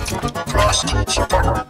Cross teacher.